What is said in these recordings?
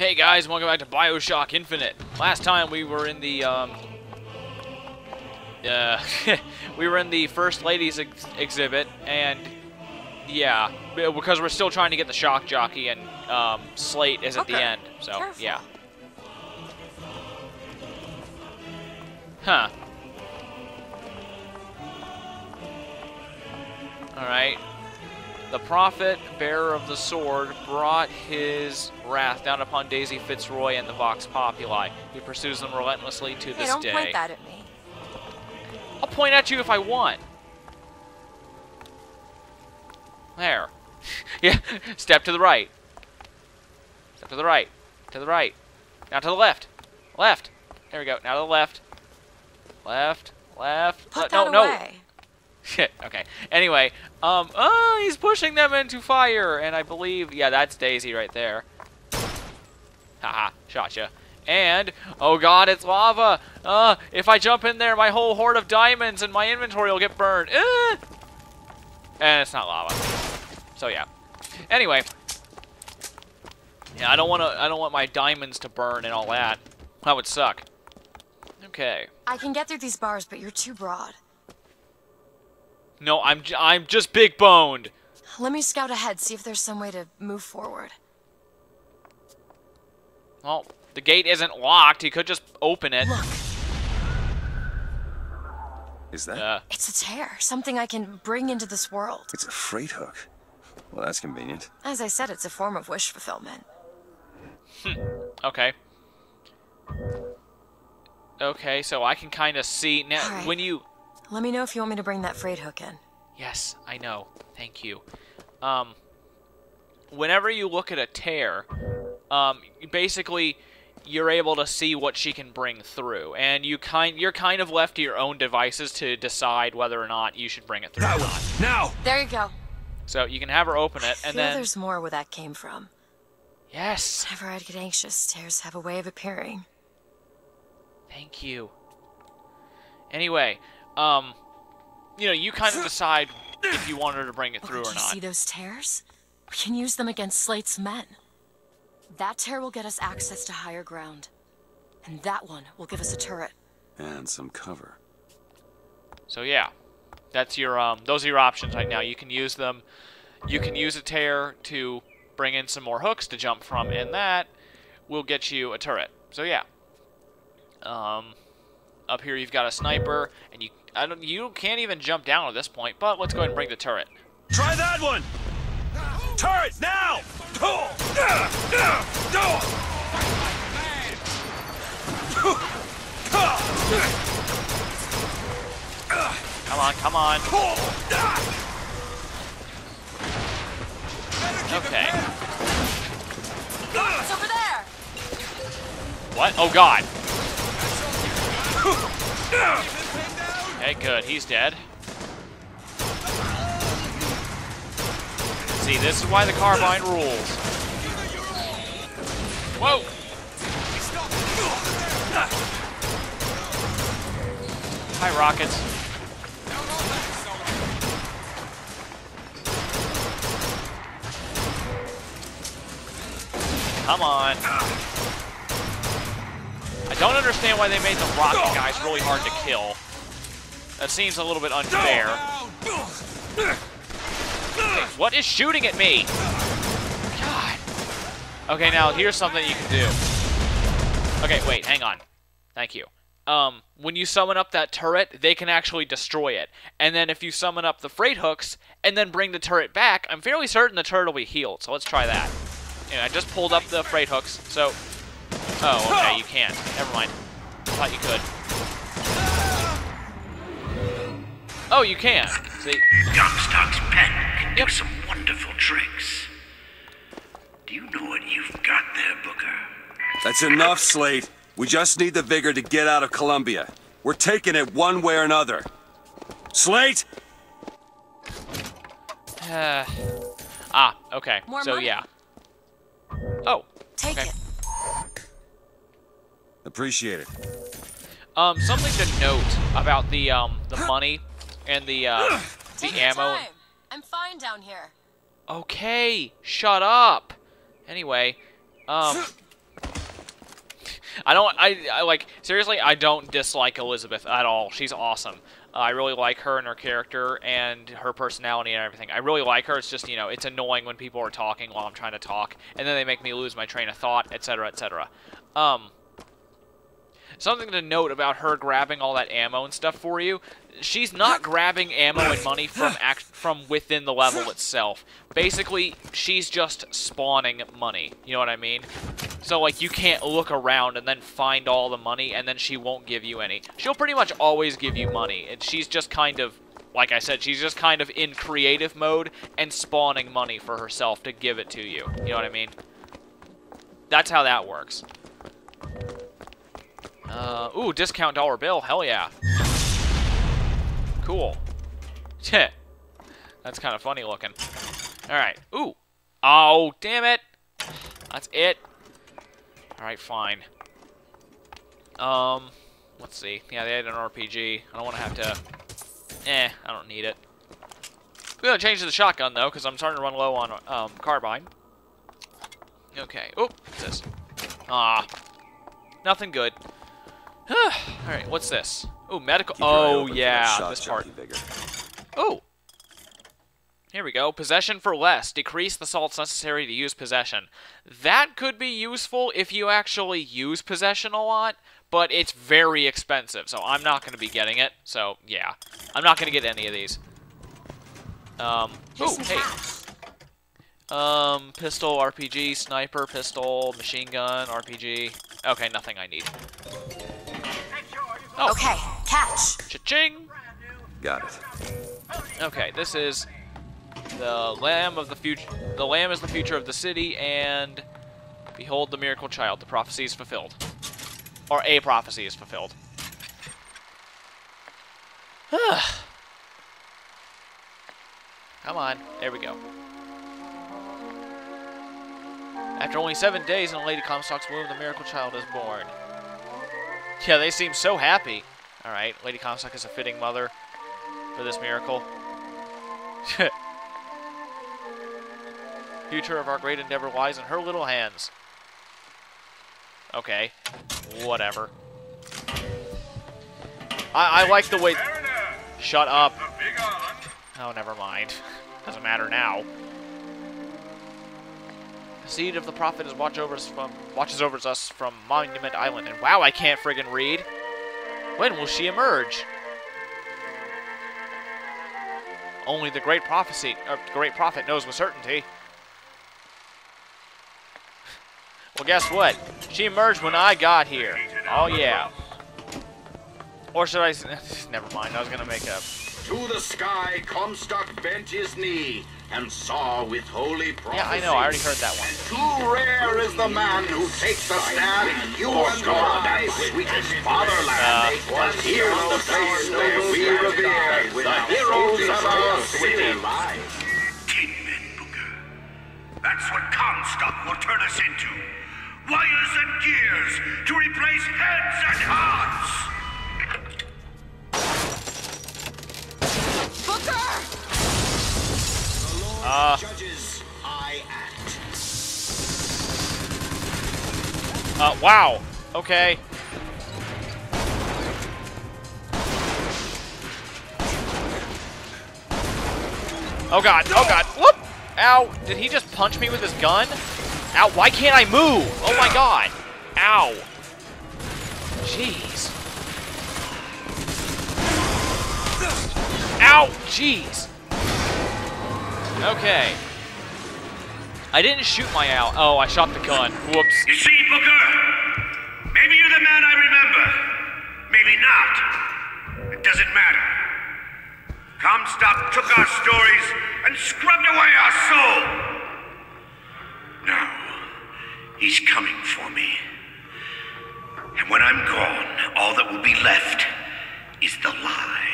Hey guys, welcome back to Bioshock Infinite. Last time we were in the, um, uh, we were in the First Ladies ex exhibit, and yeah, because we're still trying to get the shock jockey, and um, Slate is at Okay. the end, so Careful. yeah. Huh. Alright. The prophet, bearer of the sword, brought his wrath down upon Daisy Fitzroy and the Vox Populi. He pursues them relentlessly to Hey, this don't day. point that at me. I'll point at you if I want. There. yeah, step to the right. Step to the right. To the right. Now to the left. Left. There we go. Now to the left. Left. Left. Put Le- that no, no. Shit. Okay. Anyway, um, oh, he's pushing them into fire, and I believe, yeah, that's Daisy right there. Haha, shot ya. And, oh god, it's lava. Uh, if I jump in there, my whole hoard of diamonds and my inventory will get burned. Uh! And it's not lava. So yeah. Anyway. Yeah, I don't want to. I don't want my diamonds to burn and all that. That would suck. Okay. I can get through these bars, but you're too broad. No, I'm j- I'm just big boned. Let me scout ahead, see if there's some way to move forward. Well, the gate isn't locked. He could just open it. Look, Is that? Uh, it's a tear, something I can bring into this world. It's a freight hook. Well, that's convenient. As I said, it's a form of wish fulfillment. okay. Okay, so I can kind of see now Alright. when you. Let me know if you want me to bring that freight hook in. Yes, I know. Thank you. Um, whenever you look at a tear, um, basically you're able to see what she can bring through, and you kind you're kind of left to your own devices to decide whether or not you should bring it through. or not. Now! There you go. So you can have her open it, and Feel then there's more where that came from. yes, Whenever I'd get anxious, tears have a way of appearing. Thank you. Anyway, um, you know, you kind of decide if you want her to bring it Oh, through do or you not. see those tears? We can use them against Slate's men. That tear will get us access to higher ground. And that one will give us a turret. And some cover. So yeah, that's your um, those are your options right now. You can use them. You can use a tear to bring in some more hooks to jump from, and that will get you a turret. So yeah. Um, up here you've got a sniper, and you I don't you can't even jump down at this point. But let's go ahead and bring the turret. Try that one! Turret, now! Come on, come on. Okay. It's over there! What? Oh god. Okay, good. He's dead. See, this is why the carbine rules. Whoa! Hi, rockets. Come on. Don't understand why they made the rocket guys really hard to kill. That seems a little bit unfair. What is shooting at me? God. Okay, now here's something you can do. Okay, wait, hang on. Thank you. Um, when you summon up that turret, they can actually destroy it. And then if you summon up the freight hooks and then bring the turret back, I'm fairly certain the turret will be healed. So let's try that. Yeah, I just pulled up the freight hooks, so... Oh, okay, you can't. Never mind. I Thought you could. Oh, you can. See? Comstock's pen can Yep. do some wonderful tricks. Do you know what you've got there, Booker? That's enough, Slate. We just need the vigor to get out of Columbia. We're taking it one way or another. Slate! Uh, ah, okay. More so, money. yeah. Oh, Take Okay. it. Appreciate it. um, something to note about the, um, the money and the, uh, the Take your ammo. time. I'm fine down here. Okay, shut up. Anyway, um, I don't. I, I like seriously. I don't dislike Elizabeth at all. She's awesome. Uh, I really like her and her character and her personality and everything. I really like her. It's just you know it's annoying when people are talking while I'm trying to talk, and then they make me lose my train of thought, etc., etc. Um, something to note about her grabbing all that ammo and stuff for you. She's not grabbing ammo and money from act from within the level itself. Basically, she's just spawning money. You know what I mean? So, like, you can't look around and then find all the money, and then she won't give you any. She'll pretty much always give you money, and she's just kind of, like I said, she's just kind of in creative mode and spawning money for herself to give it to you. You know what I mean? That's how that works. Uh, ooh, discount dollar bill. Hell yeah. Cool. That's kind of funny looking. Alright. Ooh. Oh, damn it. That's it. Alright, fine. Um, let's see. Yeah, they had an RPG. I don't want to have to... Eh, I don't need it. We're gonna change to the shotgun, though, because I'm starting to run low on um, carbine. Okay. Oh, what's this? Ah. Nothing good. Alright, what's this? Oh, medical. Keep your Oh, open for that yeah, this part. junkie vigor. Oh! Here we go. Possession for less. Decrease the salts necessary to use possession. That could be useful if you actually use possession a lot, but it's very expensive, so I'm not going to be getting it. So, yeah. I'm not going to get any of these. Um, Here's ooh, hey. Um, pistol, RPG, sniper, pistol, machine gun, RPG. Okay, nothing I need. Oh, Okay, catch. cha-ching! Got it. Okay, this is the Lamb of the future. The Lamb is the future of the city, and behold the miracle child. The prophecy is fulfilled, or a prophecy is fulfilled. Come on, there we go. After only seven days in a Lady Comstock's womb, the miracle child is born. Yeah, they seem so happy. All right, Lady Comstock is a fitting mother for this miracle. Future of our great endeavor lies in her little hands. Okay, whatever. I, I like the way. Shut up. Oh, never mind. Doesn't matter now. Seed of the prophet is watch over us from watches over us from Monument Island, and wow, I can't friggin' read. When will she emerge? Only the great prophecy, uh, or great prophet knows with certainty. Well, guess what? She emerged when I got here. Oh yeah. Or should I? Never mind. I was gonna make up. To the sky, Comstock bent his knee and saw with holy prophecy. Yeah, I know. I already heard that one. Too rare is the man who takes a stand in you and I, sweetest fatherland. Uh, Here's the place where we revere the heroes of our city. Tin Men, Booker. That's what Comstock will turn us into. Wires and gears to replace heads and hearts. Uh, Judges, I act. uh, wow. Okay. Oh god, oh god, whoop! Ow, did he just punch me with his gun? Ow, why can't I move? Oh my god. Ow. Jeez. Ow, jeez. Okay. I didn't shoot my owl. Oh, I shot the gun. Whoops. You see, Booker? Maybe you're the man I remember. Maybe not. It doesn't matter. Comstock took our stories and scrubbed away our soul. Now, he's coming for me. And when I'm gone, all that will be left is the lie.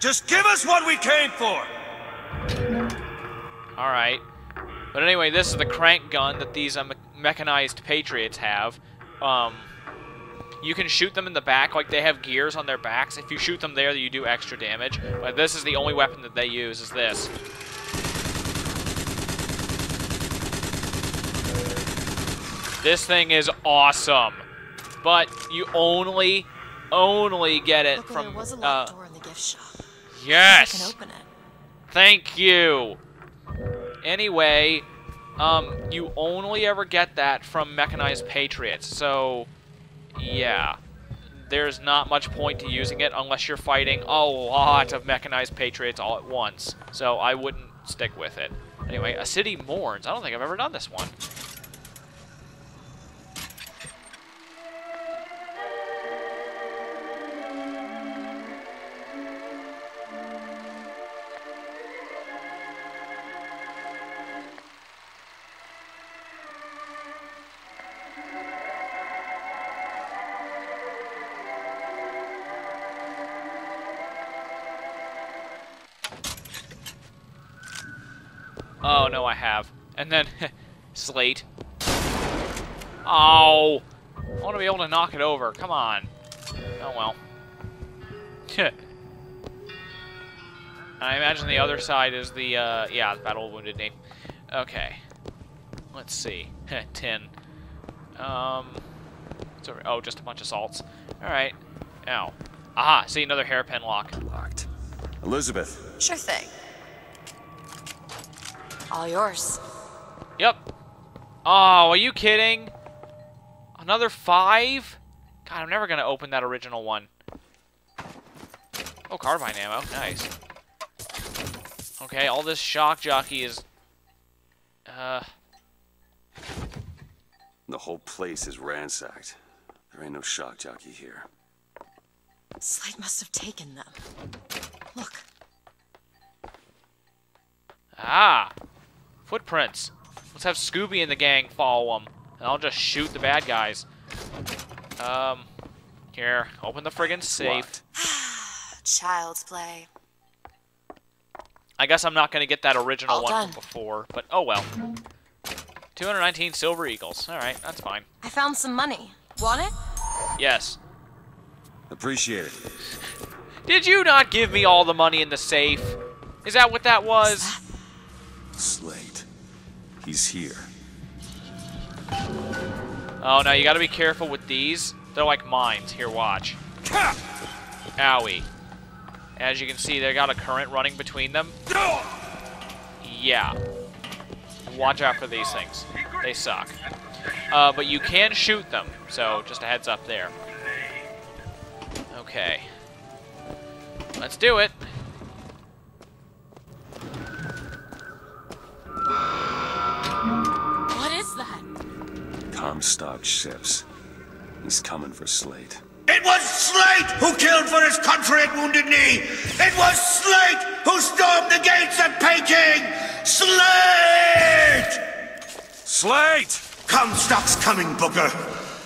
Just give us what we came for! Alright. But anyway, this is the crank gun that these me- mechanized patriots have. Um, you can shoot them in the back, like they have gears on their backs. If you shoot them there, you do extra damage. But this is the only weapon that they use, is this. This thing is awesome. But you only, only get it Look, from. there was a uh, door in the gift shop. Yes! Thank you! Anyway, um, you only ever get that from Mechanized Patriots, so. Yeah. There's not much point to using it unless you're fighting a lot of Mechanized Patriots all at once. So I wouldn't stick with it. Anyway, A City Mourns. I don't think I've ever done this one. And then, Slate. Oh! I want to be able to knock it over. Come on. Oh, well. I imagine the other side is the, uh, yeah, the Battle of Wounded Knee. Okay. Let's see. Ten. Um, it's over, oh, just a bunch of salts. Alright. Ow. Aha, see, another hairpin lock. Locked. Elizabeth, Sure thing. All yours. Yep. Oh, are you kidding? Another five? God, I'm never gonna open that original one. Oh, carbine ammo. Nice. Okay, all this shock jockey is... Uh... the whole place is ransacked. There ain't no shock jockey here. Slate must have taken them. Look, Ah! Footprints. Let's have Scooby and the gang follow them. And I'll just shoot the bad guys. Um... Here, open the friggin' safe. Child's play. I guess I'm not going to get that original All one done. from before, but oh well. 219 Silver Eagles. Alright, that's fine. I found some money. Want it? Yes. Appreciate it. Did you not give me all the money in the safe? Is that what that was? Slate. He's here. Oh, no, you gotta be careful with these. They're like mines. Here, watch. Owie. As you can see, they got a current running between them. Yeah. Watch out for these things. They suck. Uh, but you can shoot them, so just a heads up there. Okay. Let's do it. Comstock ships. He's coming for Slate. It was Slate who killed for his country at Wounded Knee. It was Slate who stormed the gates at Peking. Slate! Slate! Comstock's coming, Booker.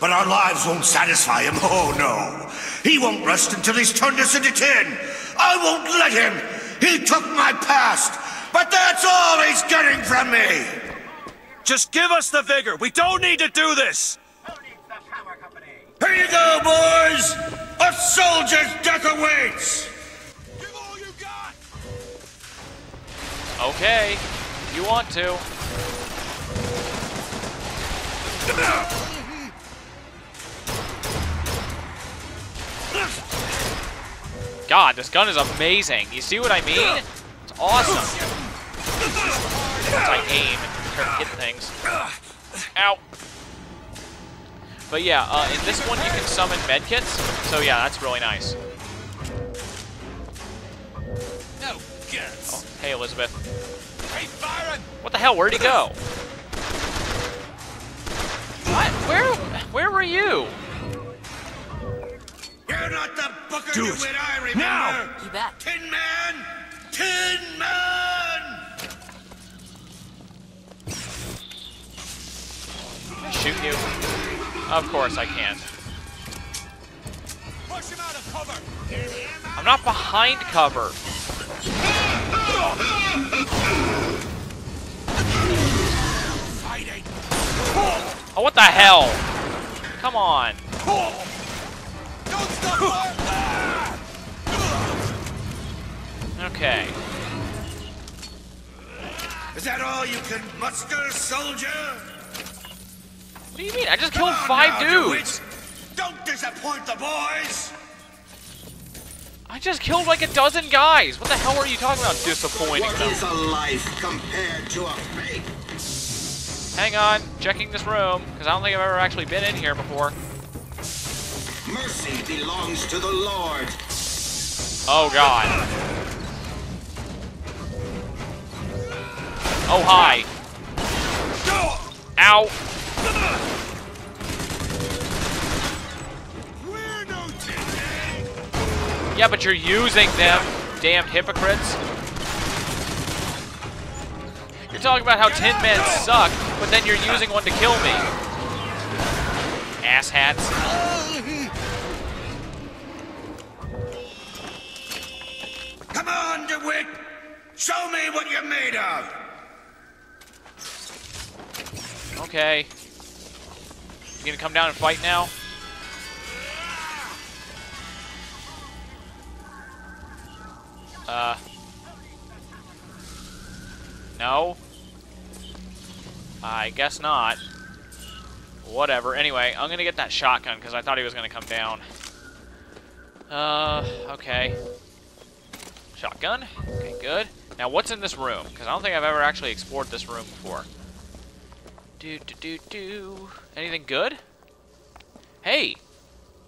But our lives won't satisfy him. Oh, no. He won't rest until he's turned us into tin. I won't let him. He took my past. But that's all he's getting from me. Just give us the vigor. We don't need to do this. Here you go, boys. A soldier's death awaits. Okay. if You want to. God, this gun is amazing. You see what I mean? It's awesome. Once I aim and start to hit things. Ow. But yeah, uh, in this one you can summon medkits, so yeah, that's really nice. No guts. Oh, hey Elizabeth. Hey, Byron! What the hell? Where'd he go? What? Where? Where were you? You're not the Booker Do you it. I remember. Now. You bet. Tin Man! Tin Man! Of course I can. Push him out of cover. I'm not behind cover. Fighting. Oh, what the hell? Come on. Don't stop. Okay. Is that all you can muster, soldier? What do you mean? I just killed five dudes. Don't disappoint the boys! I just killed like a dozen guys. What the hell are you talking about? Disappointing What them. is a life compared to a fate? Hang on, checking this room because I don't think I've ever actually been in here before. Mercy belongs to the Lord. Oh god. Oh hi. Ow. Yeah, but you're using them, damned hypocrites. You're talking about how Tin Men suck, but then you're using one to kill me. Asshats. Come on, DeWitt! Show me what you're made of! Okay. You gonna come down and fight now? Uh. No? I guess not. Whatever. Anyway, I'm gonna get that shotgun because I thought he was gonna come down. Uh, okay. Shotgun. Okay, good. Now, what's in this room? Because I don't think I've ever actually explored this room before. Do do do do. Anything good? Hey,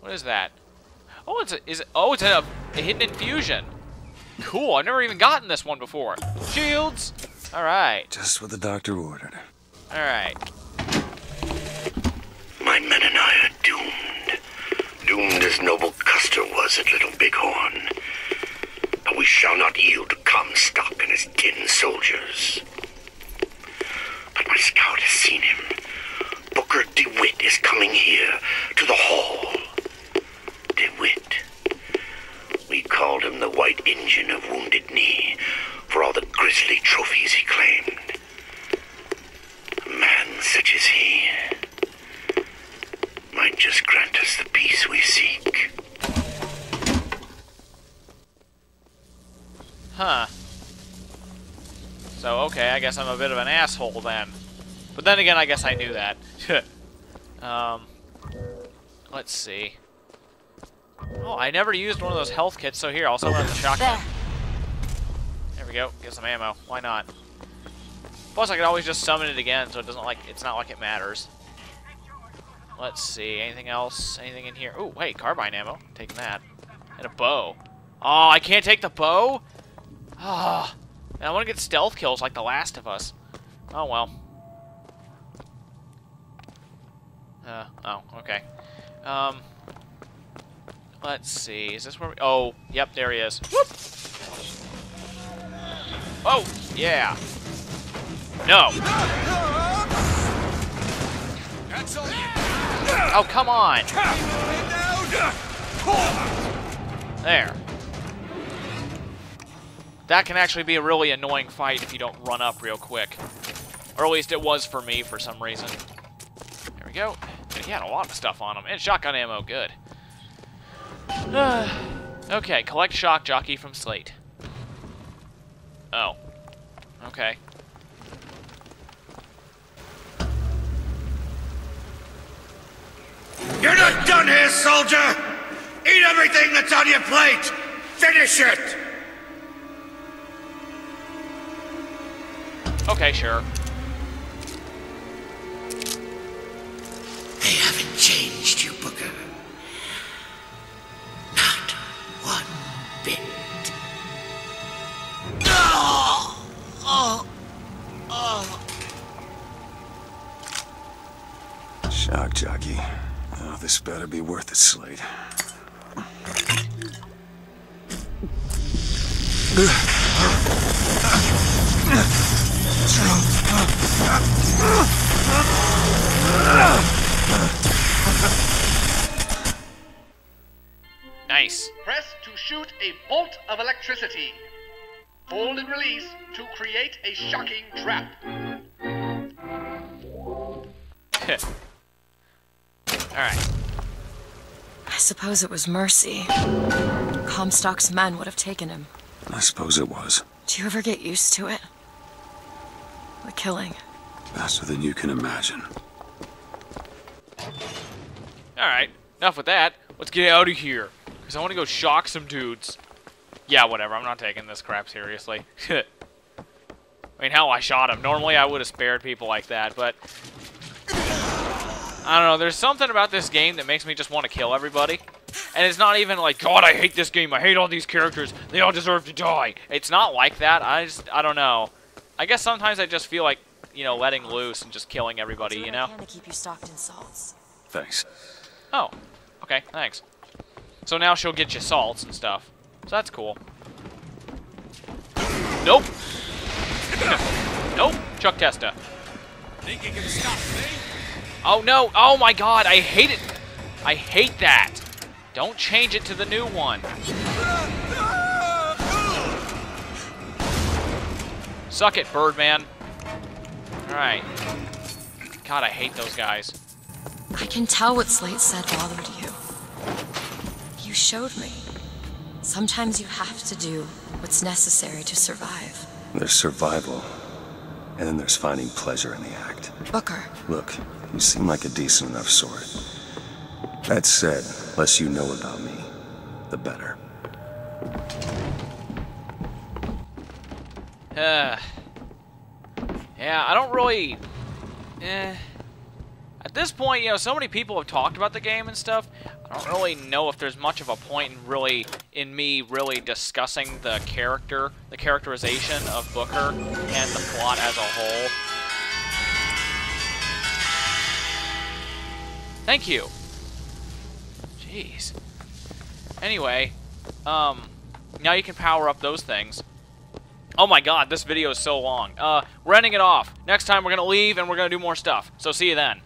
what is that? Oh, it's a is it, oh it's a, a hidden infusion. Cool. I've never even gotten this one before. Shields. All right. Just what the doctor ordered. All right. My men and I are doomed. Doomed as noble Custer was at Little Bighorn. But we shall not yield to Comstock and his tin soldiers. But my scout has seen him. Booker DeWitt is coming here to the hall. DeWitt. We called him the White Injun of Wounded Knee for all the grisly trophies he claimed. A man such as he might just grant us the peace we seek. Huh. So okay, I guess I'm a bit of an asshole then. But then again, I guess I knew that. um. Let's see. Oh, I never used one of those health kits, so here, I'll summon up the shotgun. There. We go. Get some ammo. Why not? Plus, I can always just summon it again, so it doesn't like it's not like it matters. Let's see. Anything else? Anything in here? Oh, hey, carbine ammo. Taking that. And a bow. Oh, I can't take the bow. Ah, I want to get stealth kills like The Last of Us. Oh well. Uh, oh, okay. Um, let's see. Is this where we? Oh, yep, there he is. Whoop. Oh, yeah. No. Oh, come on. There. That can actually be a really annoying fight if you don't run up real quick. Or at least it was for me for some reason. There we go. He had a lot of stuff on him. And shotgun ammo, good. okay, collect shock jockey from Slate. Oh. Okay. You're not done here, soldier! Eat everything that's on your plate! Finish it! Okay, sure. They haven't changed you, Booker. Shock jockey. Oh, this better be worth it, Slate. Nice. Press to shoot a bolt of electricity. Hold and release to create a shocking trap. Alright. I suppose it was Mercy. Comstock's men would have taken him. I suppose it was. Do you ever get used to it? The killing. Faster than you can imagine. Alright, enough with that. Let's get out of here. Because I want to go shock some dudes. Yeah, whatever. I'm not taking this crap seriously. I mean, hell, I shot him. Normally, I would have spared people like that, but... I don't know. There's something about this game that makes me just want to kill everybody. And it's not even like, God, I hate this game. I hate all these characters. They all deserve to die. It's not like that. I just, I don't know. I guess sometimes I just feel like, you know, letting loose and just killing everybody, you know? To keep you stocked in salts. Thanks. Oh, okay, thanks. So now she'll get you salts and stuff. So that's cool. Nope. nope. Chuck Testa. Think you can stop me? Oh no! Oh my god, I hate it! I hate that! Don't change it to the new one. Suck it, Birdman. Alright. God, I hate those guys. I can tell what Slate said bothered you. You showed me. Sometimes you have to do what's necessary to survive. There's survival. And then there's finding pleasure in the act. Booker, Look, you seem like a decent enough sort. That said, less you know about me, the better. Uh, yeah, I don't really... Eh. At this point, you know, so many people have talked about the game and stuff. I don't really know if there's much of a point in really, in me really discussing the character, the characterization of Booker and the plot as a whole. Thank you. Jeez. Anyway, um, now you can power up those things. Oh my god, this video is so long. Uh, we're ending it off. Next time we're gonna leave and we're gonna do more stuff. So see you then.